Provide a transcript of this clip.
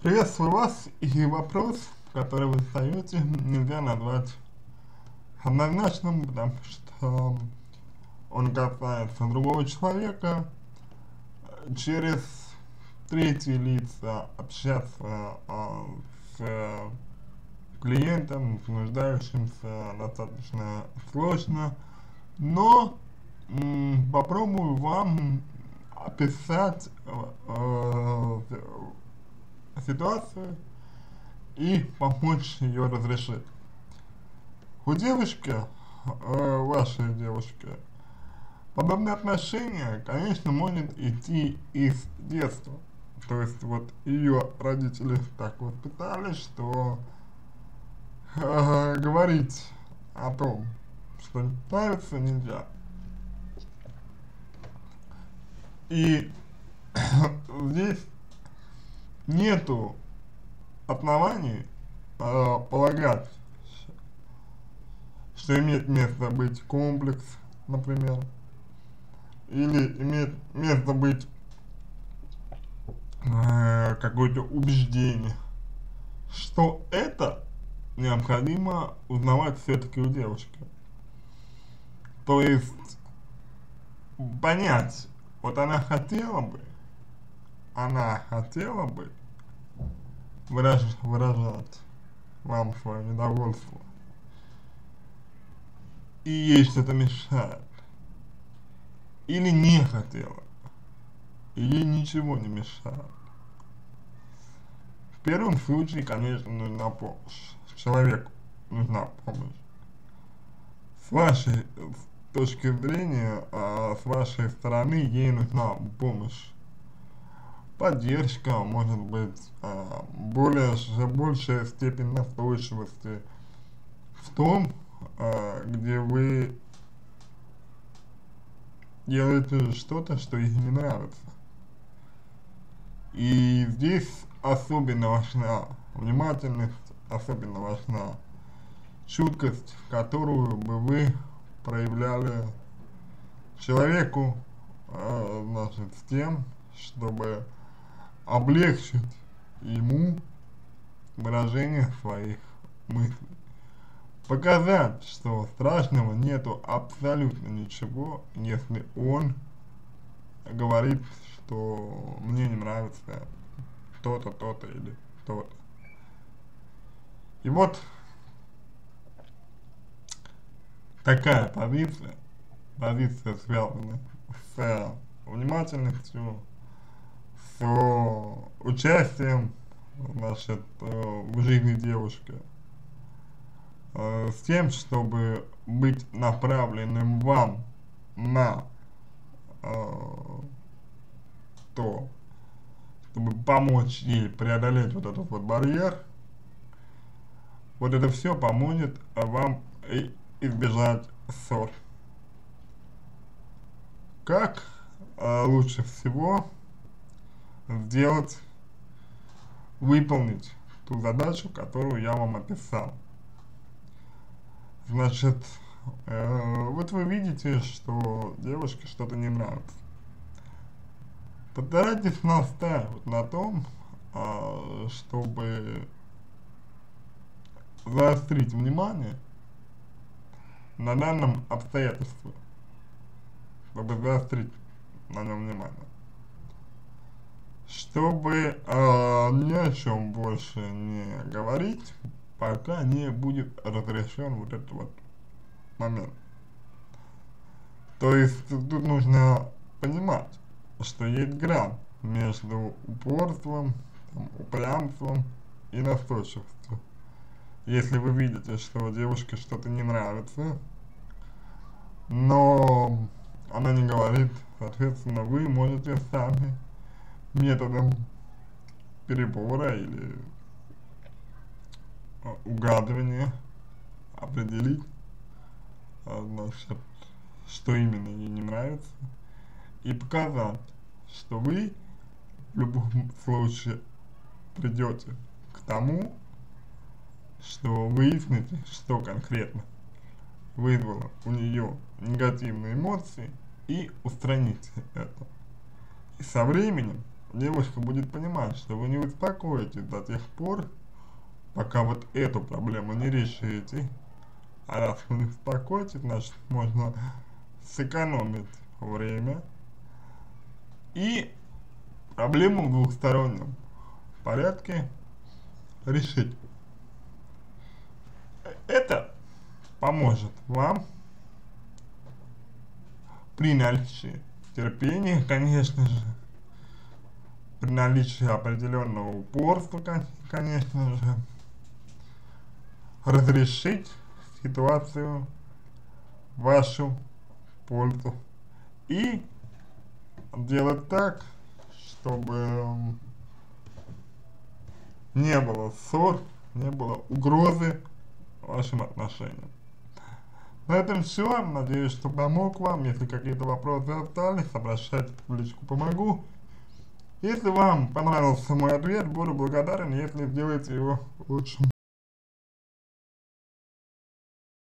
Приветствую вас и вопрос, который вы задаете, нельзя назвать однозначным, потому что он касается другого человека, через третьи лица общаться а, с клиентом, с нуждающимся достаточно сложно, но попробую вам описать э, ситуацию и помочь ее разрешить. У девушки, э, вашей девушки, подобные отношения, конечно, может идти из детства. То есть вот ее родители так воспитали, что э, говорить о том, что нравится, нельзя. И здесь нету оснований э, полагать, что имеет место быть комплекс, например, или имеет место быть э, какое-то убеждение, что это необходимо узнавать все-таки у девушки. То есть понять, вот она хотела бы, она хотела бы выраж, выражать вам свое недовольство, и ей что-то мешает, или не хотела, и ей ничего не мешает. В первом случае, конечно, нужна помощь, человеку нужна помощь. С вашей точки зрения, а, с вашей стороны ей нужна помощь, поддержка, может быть, а, более, большая степень настойчивости в том, а, где вы делаете что-то, что ей не нравится. И здесь особенно важна внимательность, особенно важна чуткость, которую бы вы проявляли человеку, значит, с тем, чтобы облегчить ему выражение своих мыслей. Показать, что страшного нету абсолютно ничего, если он говорит, что мне не нравится то-то, то-то или то-то. И вот такая позиция, позиция связана с э, внимательностью, с участием, значит, э, в жизни девушки, э, с тем, чтобы быть направленным вам на то, чтобы помочь ей преодолеть вот этот вот барьер, вот это все поможет вам избежать ссор. Как э, лучше всего сделать, выполнить ту задачу, которую я вам описал. Значит, э, вот вы видите, что девушке что-то не нравится. Постарайтесь настаивать на том, э, чтобы заострить внимание на данном обстоятельстве, чтобы заострить на нем внимание, чтобы э, ни о чем больше не говорить, пока не будет разрешен вот этот вот момент. То есть тут нужно понимать, что есть грань между упорством, там, упрямством и настойчивостью если вы видите, что девушке что-то не нравится, но она не говорит, соответственно, вы можете сами методом перебора или а, угадывания определить, а, значит, что именно ей не нравится, и показать, что вы в любом случае придете к тому, что выясните, что конкретно вызвало у нее негативные эмоции и устраните это. И со временем, девушка будет понимать, что вы не успокоитесь до тех пор, пока вот эту проблему не решите. А раз вы не успокоитесь, значит можно сэкономить время и проблему в двухстороннем порядке решить. Это поможет вам при наличии терпения, конечно же, при наличии определенного упорства, конечно же, разрешить ситуацию в вашу пользу и делать так, чтобы не было ссор, не было угрозы вашим отношениям. На этом все. Надеюсь, что помог вам. Если какие-то вопросы остались, обращайтесь в личку «Помогу». Если вам понравился мой ответ, буду благодарен, если сделаете его лучшим.